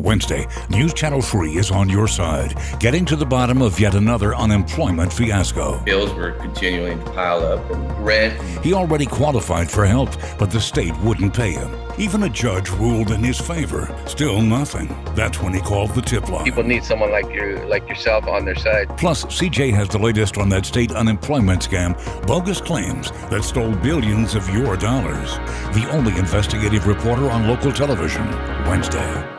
Wednesday, News Channel 3 is on your side, getting to the bottom of yet another unemployment fiasco. Bills were continuing to pile up and rent. He already qualified for help, but the state wouldn't pay him. Even a judge ruled in his favor. Still nothing. That's when he called the tip line. People need someone like you, like yourself, on their side. Plus, CJ has the latest on that state unemployment scam, bogus claims that stole billions of your dollars. The only investigative reporter on local television, Wednesday.